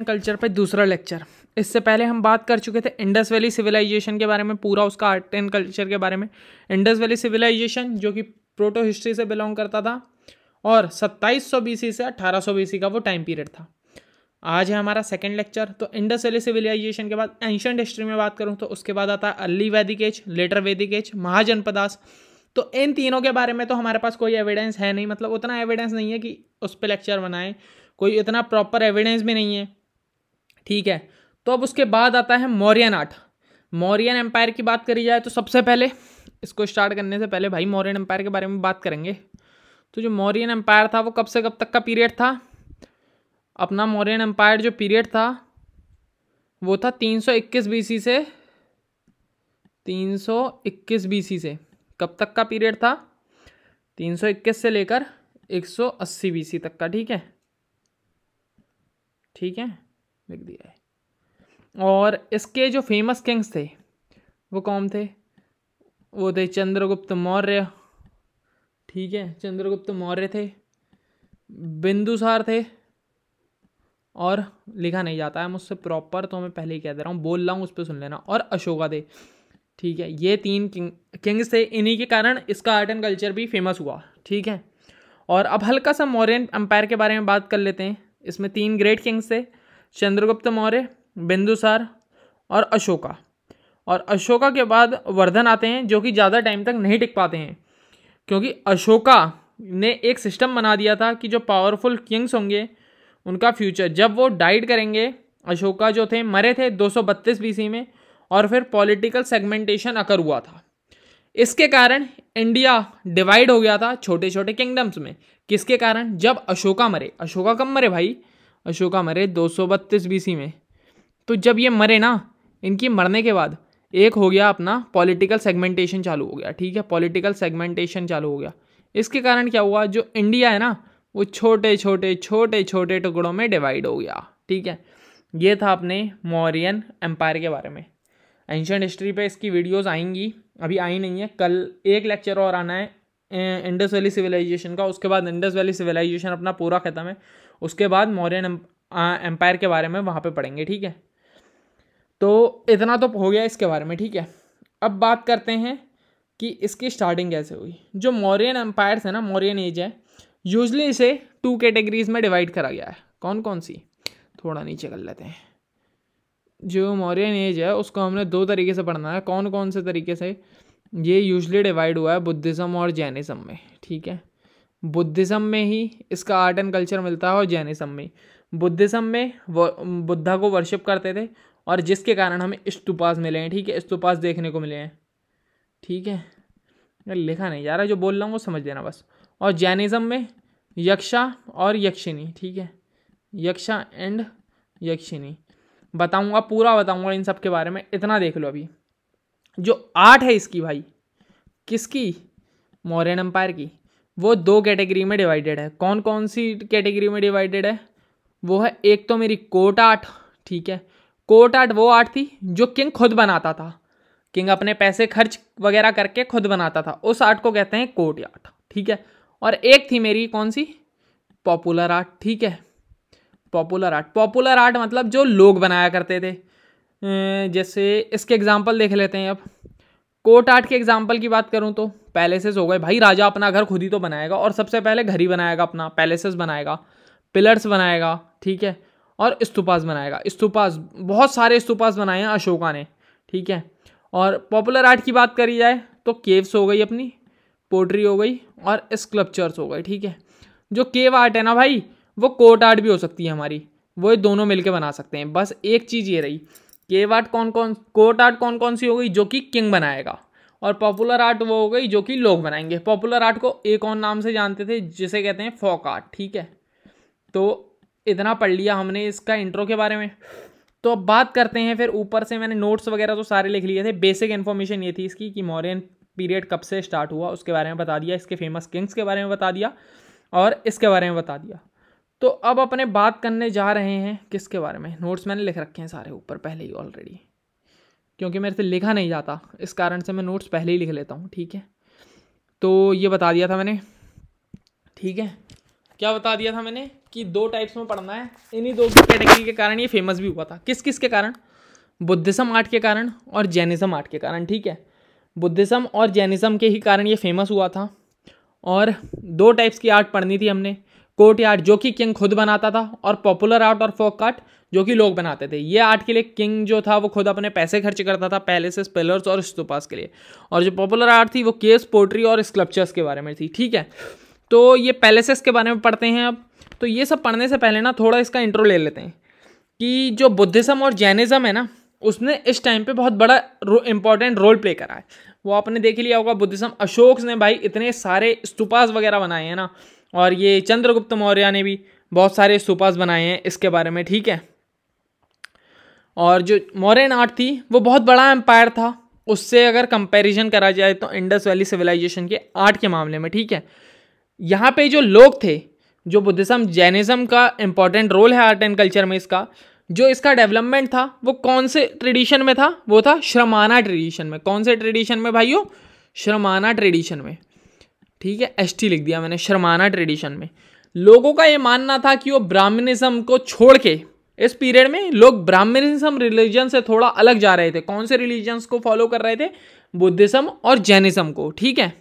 Culture पे दूसरा lecture. इससे पहले हम बात कर चुके थे इंडस वैली सिविलाइजेशन के बारे में, पूरा उसका आर्ट एंड कल्चर के बारे में। इंडस वैली सिविलाइजेशन, जो कि प्रोटो हिस्ट्री से बिलोंग करता था, और 2700 बीसी से 1800 बीसी का वो टाइम पीरियड था। आज है हमारा सेकेंड लेक्चर तो इंडस वैली सिविलाइजेशन के बाद एंशंट हिस्ट्री में बात करूँ तो उसके बाद आता है early Vedic age, later Vedic age Mahajanapadas तो इन तीनों के बारे में तो हमारे पास कोई एविडेंस है नहीं मतलब उतना एविडेंस नहीं है कि उस पर लेक्चर बनाएँ। कोई इतना प्रॉपर एविडेंस भी नहीं है। ठीक है। तो अब उसके बाद आता है मौर्यन आर्ट मौर्यन एम्पायर की बात करी जाए तो सबसे पहले इसको स्टार्ट करने से पहले भाई मौर्यन एम्पायर के बारे में बात करेंगे। तो जो मौर्यन एम्पायर था वो कब से कब तक का पीरियड था? अपना मौर्यन एम्पायर जो पीरियड था, वो था तीन सौ इक्कीस बीसी से। तीन सौ इक्कीस बीसी से। कब तक का पीरियड था? तीन सौ इक्कीस से लेकर एक सौ अस्सी बीसी तक का, ठीक है? ठीक है? लिख दिया है। और इसके जो फ़ेमस किंग्स थे, वो कौन थे? वो थे चंद्रगुप्त मौर्य। ठीक है, चंद्रगुप्त मौर्य थे, बिंदुसार थे, और लिखा नहीं जाता है मुझसे प्रॉपर तो मैं पहले ही कह दे रहा हूँ, बोल रहा हूँ, उस पर सुन लेना। और अशोका थे। ठीक है, ये तीन किंग किंग्स थे, इन्हीं के कारण इसका आर्ट एंड कल्चर भी फ़ेमस हुआ। ठीक है, और अब हल्का सा मौर्यन एम्पायर के बारे में बात कर लेते हैं। इसमें तीन ग्रेट किंग्स थे चंद्रगुप्त मौर्य, बिंदुसार और अशोका। और अशोका के बाद वर्धन आते हैं, जो कि ज़्यादा टाइम तक नहीं टिक पाते हैं। क्योंकि अशोका ने एक सिस्टम बना दिया था कि जो पावरफुल किंग्स होंगे, उनका फ्यूचर जब वो डाइड करेंगे, अशोका जो थे, मरे थे 232 बीसी में, और फिर पॉलिटिकल सेगमेंटेशन अकर हुआ था। इसके कारण इंडिया डिवाइड हो गया था छोटे छोटे किंगडम्स में। किसके कारण? जब अशोका मरे। अशोका कब मरे भाई? अशोका मरे 232 बीसी में। तो जब ये मरे ना, इनकी मरने के बाद एक हो गया अपना पॉलिटिकल सेगमेंटेशन चालू हो गया, ठीक है? पॉलिटिकल सेगमेंटेशन चालू हो गया। इसके कारण क्या हुआ? जो इंडिया है ना, वो छोटे छोटे छोटे छोटे टुकड़ों में डिवाइड हो गया, ठीक है? ये था अपने मौर्यन एम्पायर के बारे में। एंशंट हिस्ट्री पे इसकी वीडियोस आएँगी। अभी आई नहीं है, कल एक लेक्चर और आना है इंडस वैली सिविलाइजेशन का। उसके बाद इंडस वैली सिविलाइजेशन अपना पूरा ख़त्म है। उसके बाद मौर्यन एम्पायर के बारे में वहाँ पे पढ़ेंगे, ठीक है? तो इतना तो हो गया इसके बारे में, ठीक है? अब बात करते हैं कि इसकी स्टार्टिंग कैसे हुई। जो मौर्यन एम्पायर है ना मौर्यन एज है यूजली इसे टू कैटेगरीज में डिवाइड करा गया है। कौन कौन सी? थोड़ा नीचे कर लेते हैं। जो मौर्यन एज है, उसको हमने दो तरीके से पढ़ना है। कौन कौन से तरीके से? ये यूजली डिवाइड हुआ है बुद्धिज़्म और जैनिज़्म में, ठीक है? बुद्धिज़्म में ही इसका आर्ट एंड कल्चर मिलता है और जैनिज़्म में बुद्धिज़्म में वो, बुद्धा को वर्शिप करते थे और जिसके कारण हमें स्तूपास मिले हैं, ठीक है? स्तूपास देखने को मिले हैं। ठीक है? लिखा नहीं जा रहा, जो बोल रहा हूँ वो समझ लेना बस। और जैनिज़्म में यक्षा और यक्षिणी, ठीक है? यक्षा एंड यक्षिणी। बताऊँगा, पूरा बताऊँगा इन सब के बारे में, इतना देख लो अभी। जो आर्ट है इसकी भाई, किसकी? मौर्यन एम्पायर की। वो दो कैटेगरी में डिवाइडेड है। कौन कौन सी कैटेगरी में डिवाइडेड है? वो है, एक तो मेरी कोट आर्ट, ठीक है? कोट आर्ट वो आर्ट थी जो किंग खुद बनाता था। किंग अपने पैसे खर्च वगैरह करके खुद बनाता था। उस आर्ट को कहते हैं कोट आर्ट, ठीक है? और एक थी मेरी कौन सी? पॉपुलर आर्ट, ठीक है? Popular art. पॉपुलर आर्ट मतलब जो लोग बनाया करते थे। जैसे इसके एग्ज़ाम्पल देख लेते हैं अब। कोट आर्ट के एग्ज़ाम्पल की बात करूँ तो पैलेसेस हो गए। भाई, राजा अपना घर खुद ही तो बनाएगा और सबसे पहले घर ही बनाएगा अपना, पैलेसेस बनाएगा, पिलर्स बनाएगा, ठीक है, और स्तूपास बनाएगा। स्तूपास, बहुत सारे स्तूपास बनाए हैं अशोका ने, ठीक है, और पॉपुलर आर्ट की बात करी जाए तो केव्स हो गई अपनी, पोट्री हो गई और स्कल्पचर्स हो गए, ठीक है। जो केव आर्ट है ना भाई, वो कोट आर्ट भी हो सकती है हमारी, वो दोनों मिलके बना सकते हैं। बस एक चीज़ ये रही, केव आर्ट कौन कौन कोट आर्ट कौन कौन सी हो गई जो कि किंग बनाएगा और पॉपुलर आर्ट वो हो गई जो कि लोग बनाएँगे। पॉपुलर आर्ट को एक और नाम से जानते थे, जिसे कहते हैं फोक आर्ट ठीक है? तो इतना पढ़ लिया हमने इसका इंट्रो के बारे में। तो अब बात करते हैं फिर ऊपर से मैंने नोट्स वगैरह तो सारे लिख लिए थे। बेसिक इन्फॉर्मेशन ये थी इसकी कि मौर्यन पीरियड कब से स्टार्ट हुआ, उसके बारे में बता दिया, इसके फ़ेमस किंग्स के बारे में बता दिया और इसके बारे में बता दिया। तो अब अपने बात करने जा रहे हैं किसके बारे में? नोट्स मैंने लिख रखे हैं सारे ऊपर, पहले ही ऑलरेडी क्योंकि मेरे से लिखा नहीं जाता। इस कारण से मैं नोट्स पहले ही लिख लेता हूँ, ठीक है? तो ये बता दिया था मैंने, ठीक है? क्या बता दिया था मैंने कि दो टाइप्स में पढ़ना है। इन्हीं दो कैटेगरी के कारण ये फ़ेमस भी हुआ था। किस किस के कारण? बुद्धिज्म आर्ट के कारण और जैनिज्म आर्ट के कारण, ठीक है? बुद्धिज्म और जैनिज्म के ही कारण ये फ़ेमस हुआ था। और दो टाइप्स की आर्ट पढ़नी थी हमने। कोर्ट आर्ट जो कि किंग खुद बनाता था और पॉपुलर आर्ट और फोक आर्ट जो कि लोग बनाते थे। ये आर्ट के लिए किंग जो था वो खुद अपने पैसे खर्च करता था पहले से पिलर्स और स्तूपास के लिए। और जो पॉपुलर आर्ट थी वो केस पोट्री और स्कल्पचर्स के बारे में थी ठीक है? तो ये पैलेसेस के बारे में पढ़ते हैं अब। तो ये सब पढ़ने से पहले ना थोड़ा इसका इंट्रो ले लेते हैं कि जो बुद्धिज़्म और जैनिज़्म है ना उसने इस टाइम पे बहुत बड़ा रो, इंपॉर्टेंट रोल प्ले करा है। वो आपने देख लिया होगा बुद्धिज़्म अशोक ने भाई इतने सारे स्तूपास वगैरह बनाए हैं ना और ये चंद्रगुप्त मौर्य ने भी बहुत सारे स्तूपास बनाए हैं इसके बारे में, ठीक है? और जो मौर्यन आर्ट थी, वो बहुत बड़ा एम्पायर था। उससे अगर कंपैरिजन करा जाए तो इंडस वैली सिविलाइजेशन के आर्ट के मामले में, ठीक है? यहाँ पे जो लोग थे, जो बुद्धिज्म जैनिज्म का इंपॉर्टेंट रोल है आर्ट एंड कल्चर में इसका, जो इसका डेवलपमेंट था, वो कौन से ट्रेडिशन में था? वो था श्रमाना ट्रेडिशन में। कौन से ट्रेडिशन में भाइयों? श्रमाना ट्रेडिशन में। ठीक है एस लिख दिया मैंने, शर्माना ट्रेडिशन में। लोगों का ये मानना था कि वो ब्राह्मणिज्म को छोड़ के, इस पीरियड में लोग ब्राह्मणिज्म रिलीजन से थोड़ा अलग जा रहे थे। कौन से रिलीजन्स को फॉलो कर रहे थे? बुद्धिज्म और जैनिज्म को, ठीक है?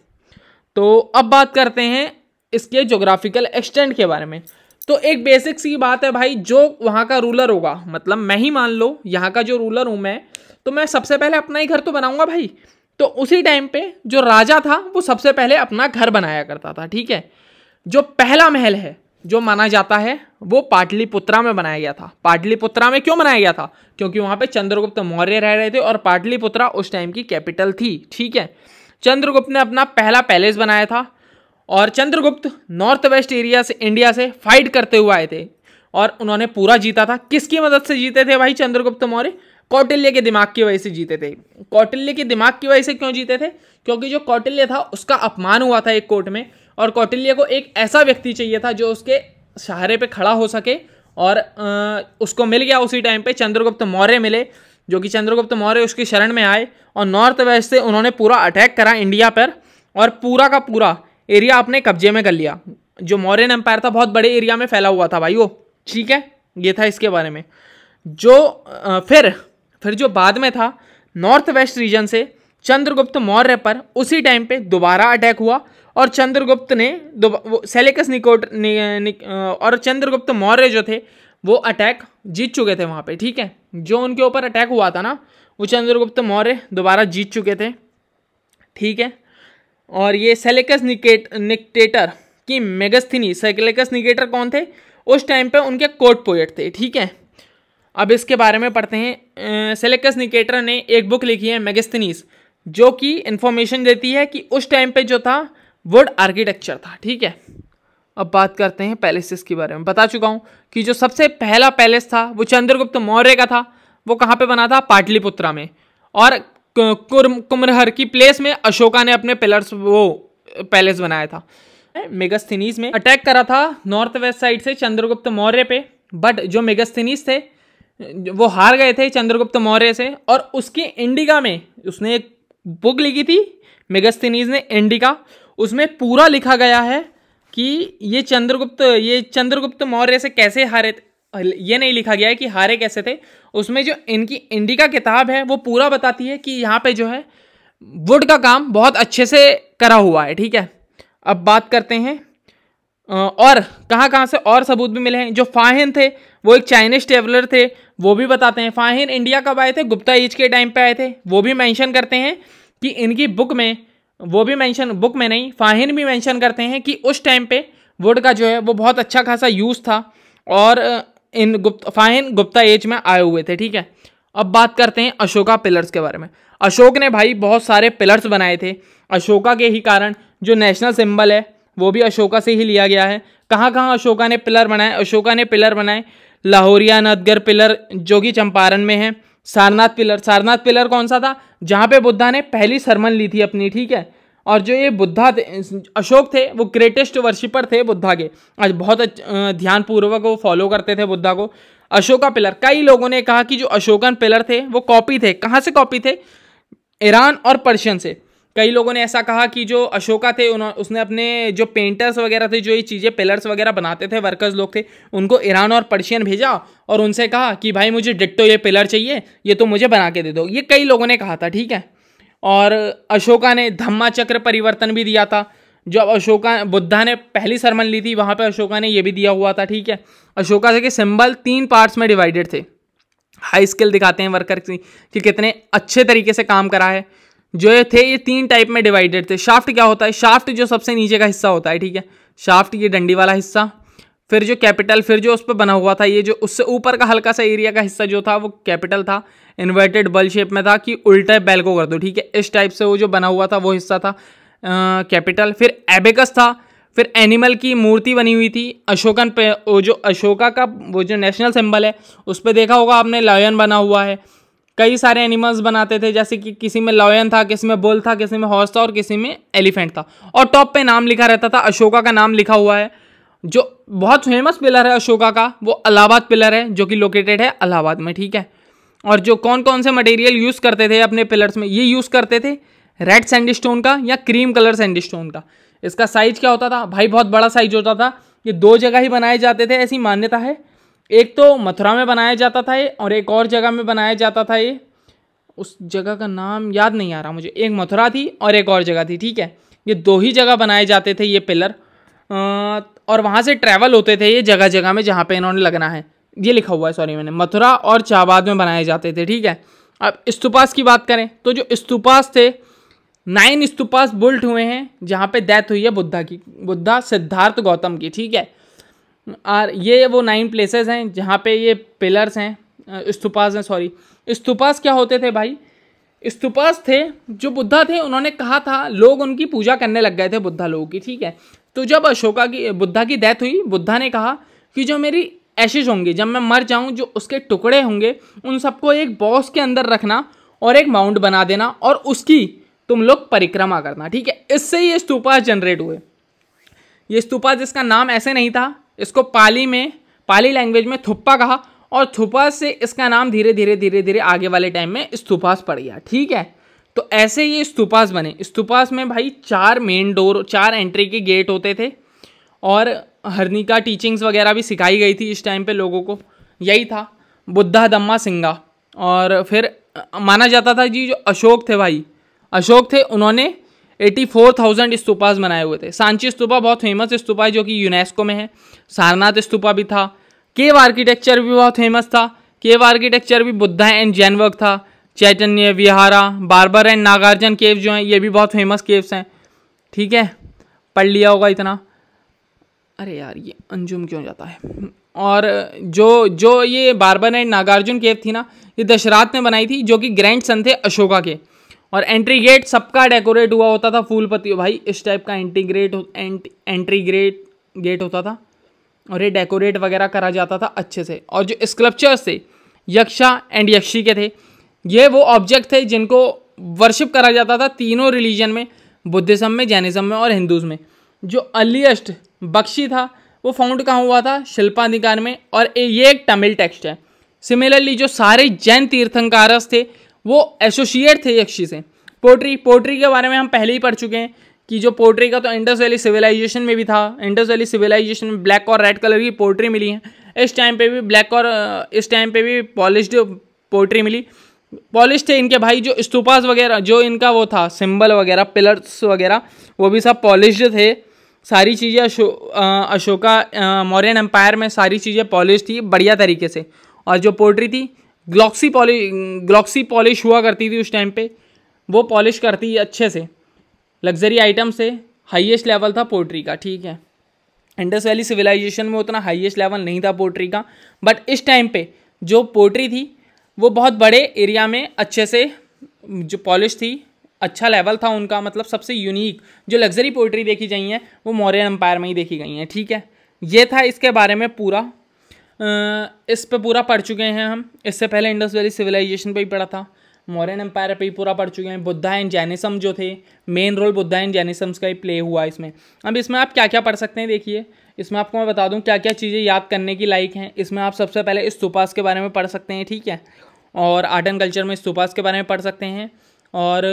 तो अब बात करते हैं इसके जोग्राफिकल एक्सटेंट के बारे में। तो एक बेसिक सी बात है भाई, जो वहाँ का रूलर होगा मतलब मैं ही मान लो, यहाँ का जो रूलर हूँ मैं तो मैं सबसे पहले अपना ही घर तो बनाऊँगा भाई। तो उसी टाइम पे जो राजा था, वो सबसे पहले अपना घर बनाया करता था, ठीक है? जो पहला महल है, जो माना जाता है, वो पाटलिपुत्रा में बनाया गया था। पाटलिपुत्रा में क्यों बनाया गया था? क्योंकि वहाँ पे चंद्रगुप्त मौर्य रह रहे थे और पाटलिपुत्रा उस टाइम की कैपिटल थी, ठीक है? चंद्रगुप्त ने अपना पहला पैलेस बनाया था और चंद्रगुप्त नॉर्थ वेस्ट एरिया से इंडिया से फाइट करते हुए आए थे और उन्होंने पूरा जीता था। किसकी मदद से जीते थे भाई चंद्रगुप्त मौर्य? कौटिल्य के दिमाग की वजह से जीते थे। कौटिल्य के दिमाग की वजह से क्यों जीते थे? क्योंकि जो कौटिल्य था उसका अपमान हुआ था एक कोर्ट में और कौटिल्य को एक ऐसा व्यक्ति चाहिए था जो उसके सहारे पे खड़ा हो सके और आ, उसको मिल गया उसी टाइम पे चंद्रगुप्त मौर्य मिले जो कि चंद्रगुप्त मौर्य उसकी शरण में आए और नॉर्थ वेस्ट से उन्होंने पूरा अटैक करा इंडिया पर और पूरा का पूरा एरिया अपने कब्जे में कर लिया। जो मौर्यन एम्पायर था बहुत बड़े एरिया में फैला हुआ था भाई वो। ठीक है? ये था इसके बारे में। जो फिर फिर जो बाद में था नॉर्थ वेस्ट रीजन से चंद्रगुप्त मौर्य पर उसी टाइम पे दोबारा अटैक हुआ और चंद्रगुप्त ने वो सेलेकस निकोट नि, नि, और चंद्रगुप्त मौर्य जो थे वो अटैक जीत चुके थे वहाँ पे ठीक है? जो उनके ऊपर अटैक हुआ था ना वो चंद्रगुप्त मौर्य दोबारा जीत चुके थे ठीक है? और ये सेलेकस निकेट निकटेटर की मेगस्थिनी सेलेकस निकेटर कौन थे? उस टाइम पे उनके कोर्ट पोएट थे ठीक है? अब इसके बारे में पढ़ते हैं। सेलेकस निकेटर ने एक बुक लिखी है, मेगस्थनीस, जो कि इन्फॉर्मेशन देती है कि उस टाइम पे जो था वुड आर्किटेक्चर था, ठीक है? अब बात करते हैं पैलेसेस के बारे में। बता चुका हूँ कि जो सबसे पहला पैलेस था, वो चंद्रगुप्त मौर्य का था। वो कहाँ पे बना था? पाटलिपुत्रा में। और कुमरहर की प्लेस में अशोका ने अपने पिलर्स वो पैलेस बनाया था। मेगस्थनीस में अटैक करा था नॉर्थ वेस्ट साइड से चंद्रगुप्त मौर्य पे। बट जो मेगस्थनीस थे वो हार गए थे चंद्रगुप्त मौर्य से और उसकी इंडिका में, उसने एक बुक लिखी थी मेगस्थनीज ने इंडिका, उसमें पूरा लिखा गया है कि ये चंद्रगुप्त ये चंद्रगुप्त मौर्य से कैसे हारे ये नहीं लिखा गया है कि हारे कैसे थे। उसमें जो इनकी इंडिका किताब है, वो पूरा बताती है कि यहाँ पे जो है वुड का काम बहुत अच्छे से करा हुआ है, ठीक है? अब बात करते हैं। और कहाँ कहाँ से और सबूत भी मिले हैं। जो फाहिन थे वो एक चाइनीज़ ट्रेवलर थे, वो भी बताते हैं फाहिन इंडिया कब आए थे? गुप्ता एज के टाइम पे आए थे। वो भी मेंशन करते हैं कि इनकी बुक में, वो भी मेंशन बुक में नहीं फाहिन भी मेंशन करते हैं कि उस टाइम पे वुड का जो है, वो बहुत अच्छा खासा यूज़ था और इन गुप्त फाहिन गुप्ता एज में आए हुए थे, ठीक है? अब बात करते हैं अशोका पिलर्स के बारे में। अशोक ने भाई बहुत सारे पिलर्स बनाए थे। अशोका के ही कारण जो नेशनल सिंबल है, वो भी अशोका से ही लिया गया है। कहाँ कहाँ अशोका ने पिलर बनाए? अशोका ने पिलर बनाए लाहौरिया नदगर पिलर जो कि चंपारण में है। सारनाथ पिलर सारनाथ पिलर कौन सा था? जहाँ पे बुद्धा ने पहली सरमन ली थी अपनी, ठीक है? और जो ये बुद्धा थे, अशोक थे, वो ग्रेटेस्ट वर्शिपर थे बुद्धा के। आज बहुत ध्यानपूर्वक वो फॉलो करते थे बुद्धा को। अशोका पिलर, कई लोगों ने कहा कि जो अशोकन पिलर थे, वो कॉपी थे। कहाँ से कॉपी थे? ईरान और पर्शियन से। कई लोगों ने ऐसा कहा कि जो अशोका थे उन्होंने उसने अपने जो पेंटर्स वगैरह थे, जो ये चीज़ें पिलर्स वगैरह बनाते थे वर्कर्स लोग थे, उनको ईरान और पर्शियन भेजा और उनसे कहा कि भाई मुझे डिट्टो ये पिलर चाहिए, ये तो मुझे बना के दे दो। ये कई लोगों ने कहा था, ठीक है? और अशोका ने धम्मा चक्र परिवर्तन भी दिया था। जब अशोका, बुद्धा ने पहली सरमन ली थी, वहाँ पर अशोका ने ये भी दिया हुआ था, ठीक है? अशोका के सिंबल तीन पार्ट्स में डिवाइडेड थे। हाई स्किल दिखाते हैं वर्कर की, कि कितने अच्छे तरीके से काम करा है। जो थे, ये तीन टाइप में डिवाइडेड थे। शाफ्ट क्या होता है? शाफ्ट जो सबसे नीचे का हिस्सा होता है, ठीक है? शाफ्ट ये डंडी वाला हिस्सा। फिर जो कैपिटल फिर जो उस पर बना हुआ था, ये जो उससे ऊपर का हल्का सा एरिया का हिस्सा जो था, वो कैपिटल था। इन्वर्टेड बल शेप में था कि उल्टे बैल को कर दो, ठीक है? इस टाइप से वो जो बना हुआ था, वो हिस्सा था कैपिटल फिर एबेकस था। फिर एनिमल की मूर्ति बनी हुई थी अशोकन पे, वो जो अशोका का, वो जो नेशनल सिंबल है, उस पर देखा होगा आपने लायन बना हुआ है। कई सारे एनिमल्स बनाते थे, जैसे कि किसी में लॉयन था, किसी में बुल था, किसी में हॉर्स था और किसी में एलिफेंट था। और टॉप पे नाम लिखा रहता था, अशोका का नाम लिखा हुआ है, जो बहुत फ़ेमस पिलर है अशोका का, वो अलाहाबाद पिलर है, जो कि लोकेटेड है अलाहाबाद में, ठीक है? और जो कौन कौन से मटेरियल यूज़ करते थे अपने पिलर्स में, ये यूज़ करते थे रेड सैंडस्टोन का या क्रीम कलर सैंडस्टोन का। इसका साइज़ क्या होता था? भाई, बहुत बड़ा साइज़ होता था, ये दो जगह ही बनाए जाते थे, ऐसी मान्यता है? एक तो मथुरा में बनाया जाता था ये, और एक और जगह में बनाया जाता था ये। उस जगह का नाम याद नहीं आ रहा मुझे। एक मथुरा थी और एक और जगह थी, ठीक है? ये दो ही जगह बनाए जाते थे ये पिलर। और वहाँ से ट्रैवल होते थे ये जगह जगह में जहाँ पे इन्होंने लगना है। ये लिखा हुआ है सॉरी मैंने। मथुरा और चाबाद में बनाए जाते थे, ठीक है? अब स्तूपास की बात करें तो जो स्तूपास थे नाइन स्तूपास बुल्ट हुए हैं जहाँ पे डेथ हुई है बुद्धा की। बुद्धा सिद्धार्थ गौतम की, ठीक है? और ये वो नाइन प्लेसेस हैं, जहाँ पे ये पिलर्स हैं स्तूपास हैं सॉरी स्तूपास क्या होते थे भाई? स्तूपास थे, जो बुद्धा थे, उन्होंने कहा था, लोग उनकी पूजा करने लग गए थे बुद्धा लोगों की, ठीक है? तो जब अशोका की, बुद्धा की डेथ हुई, बुद्धा ने कहा कि जो मेरी एशेज होंगी, जब मैं मर जाऊँ, जो उसके टुकड़े होंगे, उन सबको एक बॉक्स के अंदर रखना और एक माउंट बना देना और उसकी तुम लोग परिक्रमा करना, ठीक है? इससे ये स्तूपा जनरेट हुए। ये स्तूपा जिसका नाम ऐसे नहीं था इसको पाली में, पाली लैंग्वेज में थुप्पा कहा और थुप्पा से इसका नाम धीरे धीरे धीरे धीरे आगे वाले टाइम में स्तूपास पड़ गया, ठीक है? तो ऐसे ये स्तूपास बने। स्तूपास में भाई चार मेन डोर चार एंट्री के गेट होते थे और हरनिका टीचिंग्स वगैरह भी सिखाई गई थी इस टाइम पे लोगों को। यही था, बुद्धा, दम्मा, सिंगा। और फिर माना जाता था जी जो अशोक थे भाई, अशोक थे, उन्होंने एटी फोर थाउज़ेंड स्तूपास बनाए हुए थे। सांची स्तूपा बहुत फ़ेमस स्तूपा है जो कि यूनेस्को में है। सारनाथ स्तूपा भी था। केव आर्किटेक्चर भी बहुत फ़ेमस था। केव आर्किटेक्चर भी बुद्धा एंड जैन वर्क था। चैतन्य, विहारा, बारबर एंड नागार्जुन केव जो हैं, ये भी बहुत फ़ेमस केव्स हैं। ठीक है? पढ़ लिया होगा इतना। अरे यार, ये अंजुम क्यों जाता है? और जो जो ये बारबर एंड नागार्जुन केव थी ना, ये दशरात ने बनाई थी, जो कि ग्रैंड सन थे अशोका के। और एंट्री गेट सबका डेकोरेट हुआ होता था, फूल पत्ती भाई, इस टाइप का entry great entry great gate होता था और ये डेकोरेट वगैरह करा जाता था अच्छे से। और जो स्कल्पचर्स थे, यक्षा एंड यक्षी के थे, ये वो ऑब्जेक्ट थे जिनको वर्शिप करा जाता था तीनों रिलीजन में, बुद्धिज़्म में, जैनिज़्म में और हिंदूज़ में। जो अर्लीस्ट बख्शी था, वो फाउंड कहाँ हुआ था? शिल्पाधिकार में। और ये एक तमिल टेक्स्ट है। सिमिलरली जो सारे जैन तीर्थंकारस थे वो एसोसिएट थे यक्षी से पोट्री पोट्री के बारे में हम पहले ही पढ़ चुके हैं कि जो पोट्री का तो इंडस वैली सिविलाइजेशन में भी था। इंडस वैली सिविलाइजेशन में ब्लैक और रेड कलर की पोट्री मिली है। इस टाइम पे भी ब्लैक और इस टाइम पे भी पॉलिश पोट्री मिली। पॉलिश थे इनके भाई जो स्तूपास वगैरह जो इनका वो था सिंबल वगैरह पिलर्स वगैरह वो भी सब पॉलिश्ड थे। सारी चीज़ें अशो, अशोका मौर्यन एम्पायर में सारी चीज़ें पॉलिश थी बढ़िया तरीके से। और जो पोट्री थी ग्लॉक्सी पॉलिश ग्लॉक्सी पॉलिश हुआ करती थी उस टाइम पे। वो पॉलिश करती है अच्छे से। लग्जरी आइटम से हाईएस्ट लेवल था पोट्री का, ठीक है। इंडस वैली सिविलाइजेशन में उतना हाईएस्ट लेवल नहीं था पोट्री का। बट इस टाइम पे जो पोट्री थी, वो बहुत बड़े एरिया में अच्छे से जो पॉलिश थी अच्छा लेवल था उनका। मतलब सबसे यूनिक जो लग्जरी पोइट्री देखी गई हैं, वो मौर्य एम्पायर में ही देखी गई हैं, ठीक है। ये था इसके बारे में पूरा। इस पे पूरा पढ़ चुके हैं हम। इससे पहले इंडस वैली सिविलाइजेशन पे ही पढ़ा था। मॉरन एम्पायर पे ही पूरा पढ़ चुके हैं। बुद्धा एंड जैनिसम जो थे main role Buddha and Jainisms का ही प्ले हुआ इसमें। अब इसमें आप क्या क्या पढ़ सकते हैं देखिए। इसमें आपको मैं बता दूँ क्या क्या चीज़ें याद करने की लायक हैं। इसमें आप सबसे पहले स्तूपास के बारे में पढ़ सकते हैं, ठीक है? और आर्ट एंड कल्चर में स्तूपास के बारे में पढ़ सकते हैं। और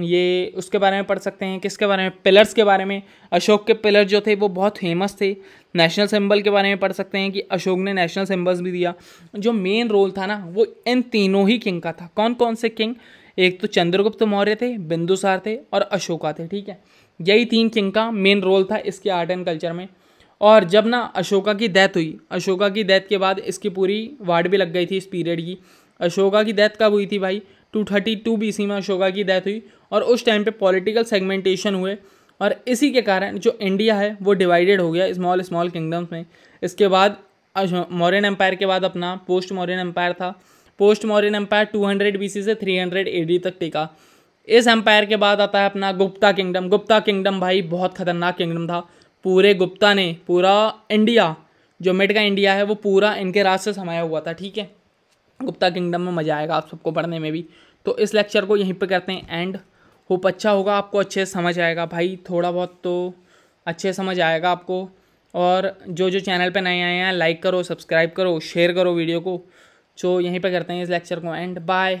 ये उसके बारे में पढ़ सकते हैं, किसके बारे में, पिलर्स के बारे में। अशोक के पिलर जो थे वो बहुत फ़ेमस थे। नेशनल सिंबल के बारे में पढ़ सकते हैं कि अशोक ने नेशनल सिंबल्स भी दिया। जो मेन रोल था ना, वो इन तीनों ही किंग का था। कौन कौन से किंग एक तो चंद्रगुप्त मौर्य थे, बिंदुसार थे और अशोका थे, ठीक है? यही तीन किंग का मेन रोल था इसके आर्ट एंड कल्चर में। और जब ना अशोका की डेथ हुई, अशोका की डेथ के बाद इसकी पूरी वार्ड भी लग गई थी इस पीरियड की। अशोका की डेथ कब हुई थी भाई? टू थर्टी टू बी में अशोका की डेथ हुई और उस टाइम पे पॉलिटिकल सेगमेंटेशन हुए और इसी के कारण जो इंडिया है, वो डिवाइडेड हो गया स्मॉल स्मॉल किंगडम्स में। इसके बाद मौर्यन एम्पायर के बाद अपना पोस्ट मौर्यन एम्पायर था। पोस्ट मौर्यन एम्पायर 200 हंड्रेड से 300 हंड्रेड तक टिका। इस एम्पायर के बाद आता है अपना गुप्ता किंगडम गुप्ता किंगडम भाई बहुत खतरनाक किंगडम था। पूरे गुप्ता ने पूरा इंडिया जो मिड का इंडिया है, वो पूरा इनके राज से समाया हुआ था, ठीक है? गुप्ता किंगडम में मज़ा आएगा आप सबको पढ़ने में भी। तो इस लेक्चर को यहीं पर करते हैं एंड होप अच्छा होगा, आपको अच्छे से समझ आएगा। भाई, थोड़ा बहुत तो अच्छे समझ आएगा आपको। और जो जो चैनल पे नए आए हैं लाइक करो सब्सक्राइब करो शेयर करो वीडियो को। जो यहीं पे करते हैं इस लेक्चर को एंड बाय